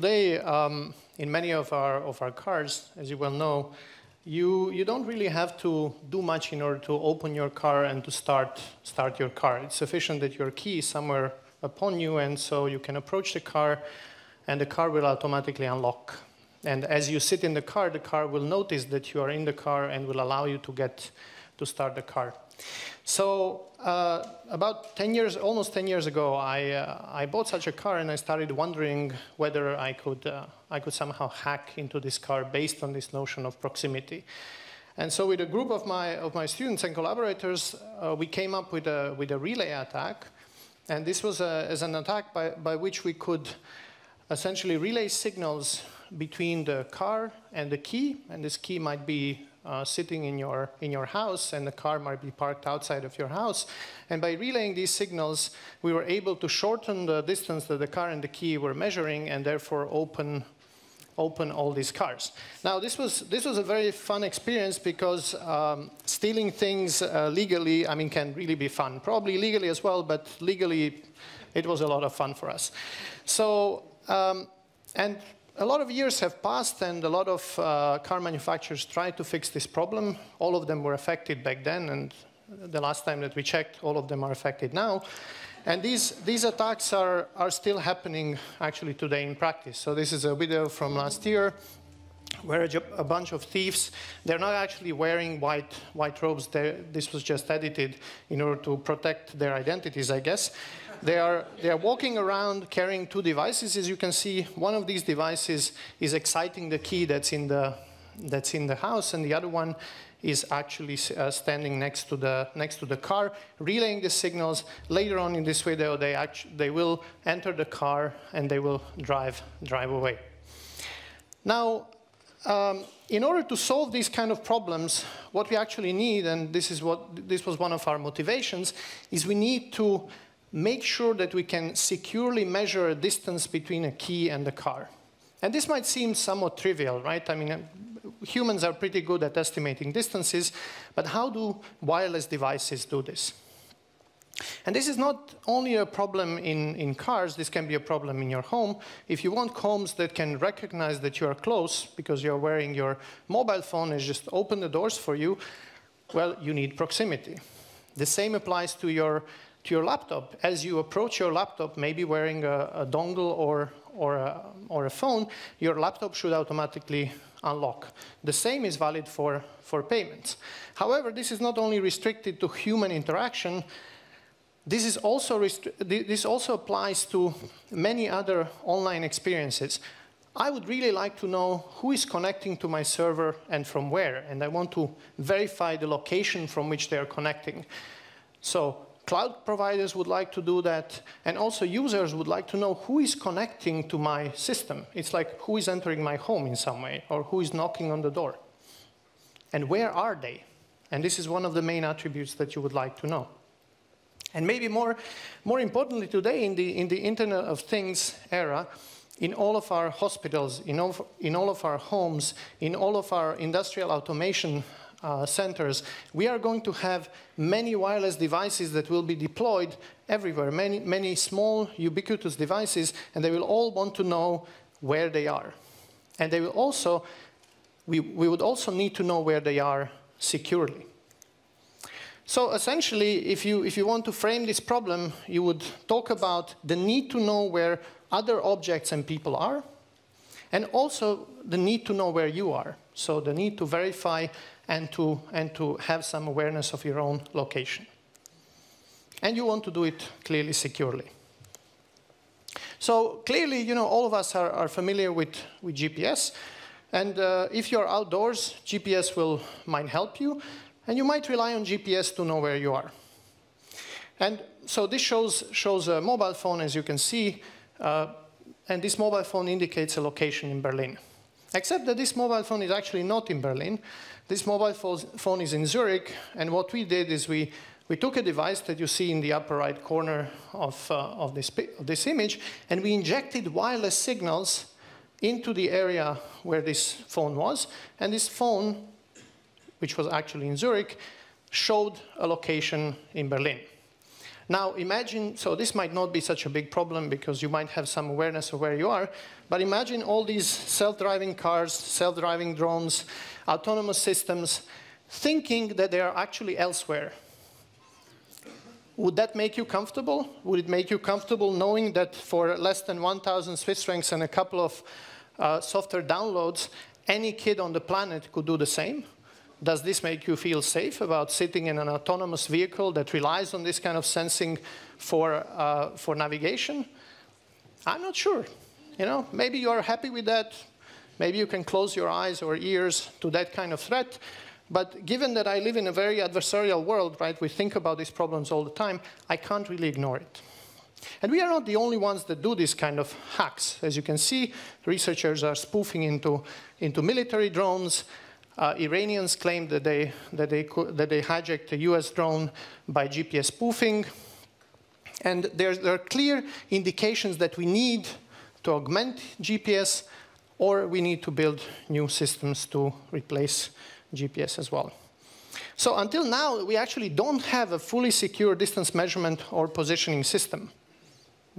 today, um, in many of our, of our cars, as you well know, you, you don't really have to do much in order to open your car and to start, start your car. It's sufficient that your key is somewhere upon you, and so you can approach the car, and the car will automatically unlock. And as you sit in the car, the car will notice that you are in the car and will allow you to get to start the car. So uh, about 10 years, almost 10 years ago, I, uh, I bought such a car and I started wondering whether I could, uh, I could somehow hack into this car based on this notion of proximity. And so with a group of my, of my students and collaborators, uh, we came up with a, with a relay attack. And this was a, as an attack by, by which we could essentially relay signals between the car and the key. And this key might be uh, sitting in your, in your house and the car might be parked outside of your house. And by relaying these signals, we were able to shorten the distance that the car and the key were measuring and therefore open open all these cars. Now, this was, this was a very fun experience because um, stealing things uh, legally, I mean, can really be fun. Probably legally as well, but legally, it was a lot of fun for us. So, um, and a lot of years have passed and a lot of uh, car manufacturers tried to fix this problem. All of them were affected back then and the last time that we checked, all of them are affected now. And these, these attacks are, are still happening actually today in practice. So this is a video from last year where a, a bunch of thieves, they're not actually wearing white, white robes. They're, this was just edited in order to protect their identities, I guess. They are, they are walking around carrying two devices, as you can see. One of these devices is exciting the key that's in the, that's in the house, and the other one is actually uh, standing next to, the, next to the car, relaying the signals. Later on in this video, they, actu they will enter the car and they will drive, drive away. Now, um, in order to solve these kind of problems, what we actually need, and this, is what, this was one of our motivations, is we need to make sure that we can securely measure a distance between a key and a car. And this might seem somewhat trivial, right? I mean, uh, humans are pretty good at estimating distances, but how do wireless devices do this? And this is not only a problem in, in cars, this can be a problem in your home. If you want homes that can recognize that you are close because you're wearing your mobile phone and just open the doors for you, well, you need proximity. The same applies to your to your laptop. As you approach your laptop, maybe wearing a, a dongle or, or, a, or a phone, your laptop should automatically unlock. The same is valid for, for payments. However, this is not only restricted to human interaction, this, is also this also applies to many other online experiences. I would really like to know who is connecting to my server and from where, and I want to verify the location from which they are connecting. So Cloud providers would like to do that, and also users would like to know who is connecting to my system. It's like who is entering my home in some way, or who is knocking on the door. And where are they? And this is one of the main attributes that you would like to know. And maybe more, more importantly today in the, in the Internet of Things era, in all of our hospitals, in all, in all of our homes, in all of our industrial automation uh, centers, we are going to have many wireless devices that will be deployed everywhere, many, many small ubiquitous devices, and they will all want to know where they are. And they will also, we, we would also need to know where they are securely. So essentially, if you, if you want to frame this problem, you would talk about the need to know where other objects and people are, and also the need to know where you are. So the need to verify and to, and to have some awareness of your own location. And you want to do it clearly securely. So clearly, you know, all of us are, are familiar with, with GPS. And uh, if you're outdoors, GPS will might help you. And you might rely on GPS to know where you are. And so this shows, shows a mobile phone, as you can see. Uh, and this mobile phone indicates a location in Berlin. Except that this mobile phone is actually not in Berlin. This mobile phone is in Zurich, and what we did is we, we took a device that you see in the upper right corner of, uh, of, this, of this image, and we injected wireless signals into the area where this phone was, and this phone, which was actually in Zurich, showed a location in Berlin. Now imagine, so this might not be such a big problem because you might have some awareness of where you are, but imagine all these self-driving cars, self-driving drones, autonomous systems, thinking that they are actually elsewhere. Would that make you comfortable? Would it make you comfortable knowing that for less than 1,000 Swiss francs and a couple of uh, software downloads, any kid on the planet could do the same? Does this make you feel safe about sitting in an autonomous vehicle that relies on this kind of sensing for, uh, for navigation? I'm not sure. You know, maybe you are happy with that. Maybe you can close your eyes or ears to that kind of threat. But given that I live in a very adversarial world, right, we think about these problems all the time, I can't really ignore it. And we are not the only ones that do this kind of hacks. As you can see, researchers are spoofing into, into military drones. Uh, Iranians claim that they, that, they that they hijacked a US drone by GPS spoofing. And there, there are clear indications that we need to augment GPS or we need to build new systems to replace GPS as well. So until now, we actually don't have a fully secure distance measurement or positioning system.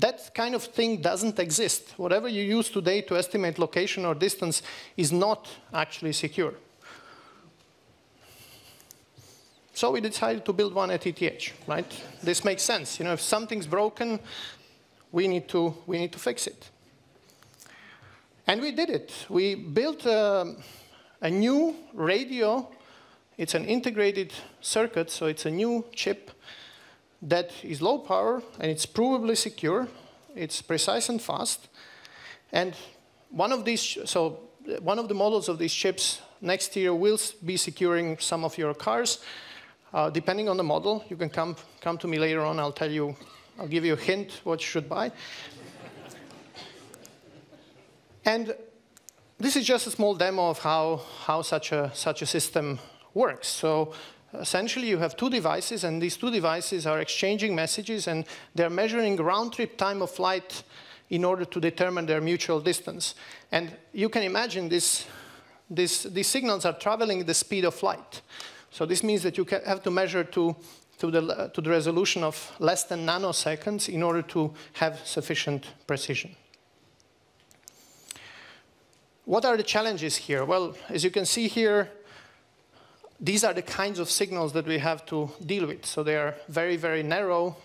That kind of thing doesn't exist. Whatever you use today to estimate location or distance is not actually secure. So we decided to build one at ETH, right? This makes sense. You know, if something's broken, we need to, we need to fix it. And we did it. We built a, a new radio. It's an integrated circuit, so it's a new chip that is low power and it's provably secure. It's precise and fast. And one of these, so uh, one of the models of these chips next year will be securing some of your cars. Uh, depending on the model, you can come, come to me later on. I'll tell you, I'll give you a hint what you should buy. and this is just a small demo of how, how such, a, such a system works. So essentially you have two devices and these two devices are exchanging messages and they're measuring round trip time of flight in order to determine their mutual distance. And you can imagine this, this, these signals are traveling the speed of light. So this means that you have to measure to, to, the, to the resolution of less than nanoseconds in order to have sufficient precision. What are the challenges here? Well, as you can see here, these are the kinds of signals that we have to deal with. So they are very, very narrow,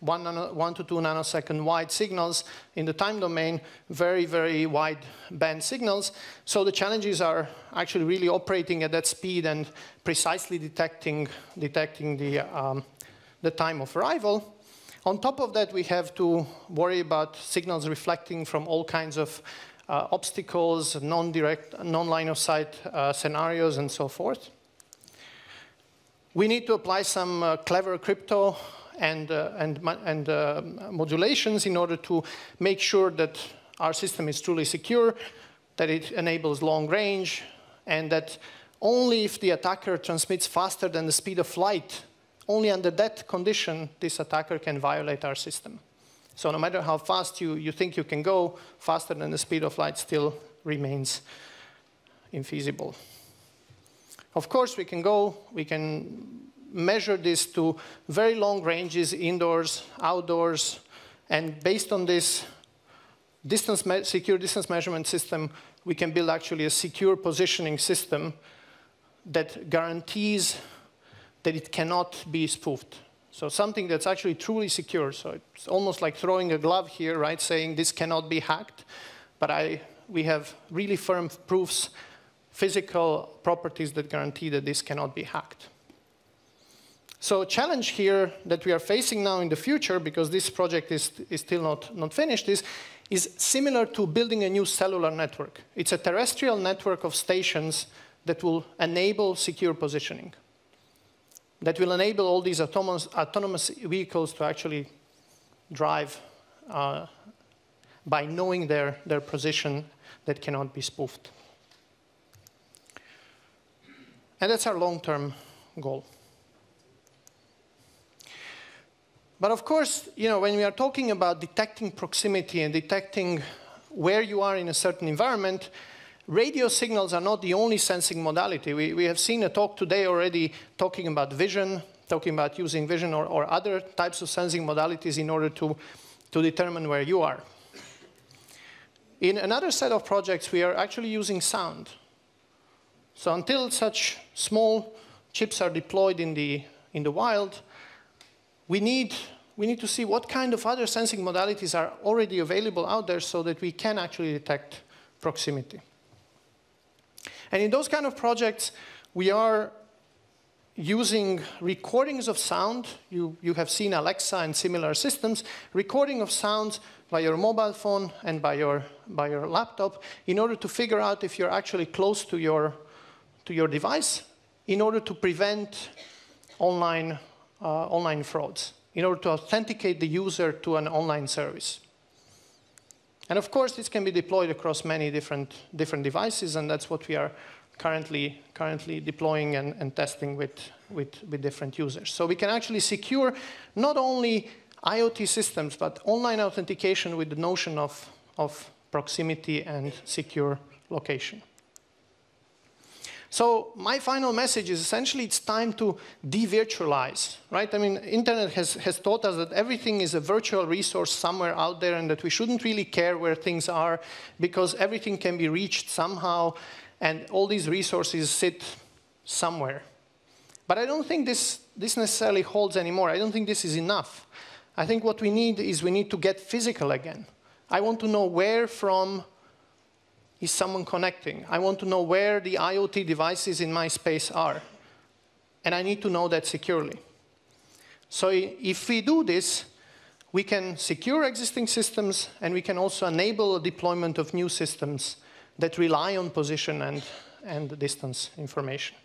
one, nano, one, to two nanosecond wide signals in the time domain, very, very wide band signals. So the challenges are actually really operating at that speed and precisely detecting, detecting the, um, the time of arrival. On top of that, we have to worry about signals reflecting from all kinds of uh, obstacles, non-direct, non-line of sight uh, scenarios, and so forth. We need to apply some uh, clever crypto and, uh, and, and uh, modulations in order to make sure that our system is truly secure, that it enables long range, and that only if the attacker transmits faster than the speed of light, only under that condition, this attacker can violate our system. So no matter how fast you, you think you can go, faster than the speed of light still remains infeasible. Of course, we can go, we can measure this to very long ranges, indoors, outdoors, and based on this distance secure distance measurement system, we can build actually a secure positioning system that guarantees that it cannot be spoofed. So something that's actually truly secure. So it's almost like throwing a glove here, right, saying this cannot be hacked. But I, we have really firm proofs, physical properties that guarantee that this cannot be hacked. So challenge here that we are facing now in the future, because this project is, is still not, not finished, is, is similar to building a new cellular network. It's a terrestrial network of stations that will enable secure positioning, that will enable all these autonomous, autonomous vehicles to actually drive uh, by knowing their, their position that cannot be spoofed. And that's our long-term goal. But of course, you know, when we are talking about detecting proximity and detecting where you are in a certain environment, radio signals are not the only sensing modality. We, we have seen a talk today already talking about vision, talking about using vision or, or other types of sensing modalities in order to, to determine where you are. In another set of projects, we are actually using sound. So until such small chips are deployed in the, in the wild, we need, we need to see what kind of other sensing modalities are already available out there so that we can actually detect proximity. And in those kind of projects, we are using recordings of sound. You, you have seen Alexa and similar systems, recording of sounds by your mobile phone and by your, by your laptop in order to figure out if you're actually close to your, to your device in order to prevent online, Uh, online frauds, in order to authenticate the user to an online service. And of course, this can be deployed across many different, different devices, and that's what we are currently, currently deploying and, and testing with, with, with different users. So we can actually secure not only IoT systems, but online authentication with the notion of, of proximity and secure location. So my final message is essentially it's time to de-virtualize, right? I mean, internet has, has taught us that everything is a virtual resource somewhere out there and that we shouldn't really care where things are because everything can be reached somehow and all these resources sit somewhere. But I don't think this, this necessarily holds anymore. I don't think this is enough. I think what we need is we need to get physical again. I want to know where from is someone connecting. I want to know where the IoT devices in my space are. And I need to know that securely. So if we do this, we can secure existing systems and we can also enable deployment of new systems that rely on position and, and distance information.